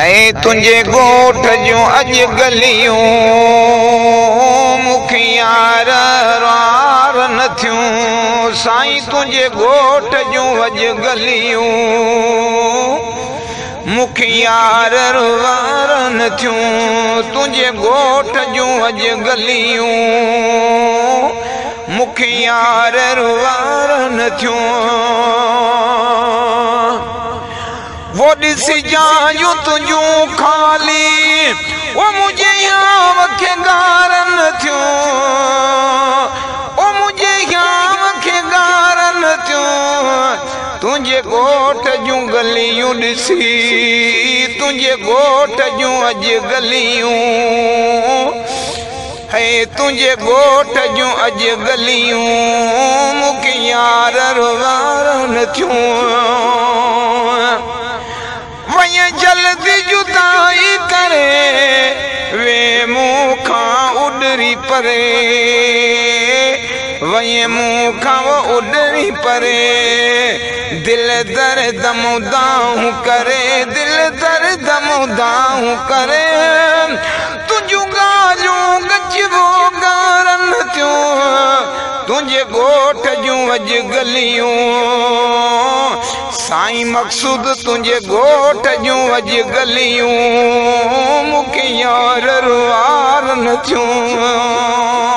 ऐं तुंहिंजे घोट जूं अॼु गलीख यार वार न थियूं साईं तुंहिंजे ॻोठ जूं अॼु गली यार रु वारनि थियूं तुंहिंजे ॻोठ जूं अॼु गलियूं मुखियार रु न थियूं पोइ ॾिसजाइयूं तुंहिंजियूं ख़ाली मुंहिंजे या ॻारनि थियूं उहो मुंहिंजी याव खे ॻारनि थियूं तुंहिंजे घोट जूं गलियूं ॾिसी तुंहिंजे घोट जूं अॼु गलियूं ऐं तुंहिंजे घोट जूं अॼु गलियूं मूंखे यार थियूं परे दर दम करे दिल दर दम दाऊं तुंहिंजियूं ॻाल्हियूं गजबो ॻारनि थियूं तुंहिंजे جو जूं गलियूं साईं मक़सूद तुंहिंजे घोठ जूं अॼु गलियूं मूंखे यार न जूं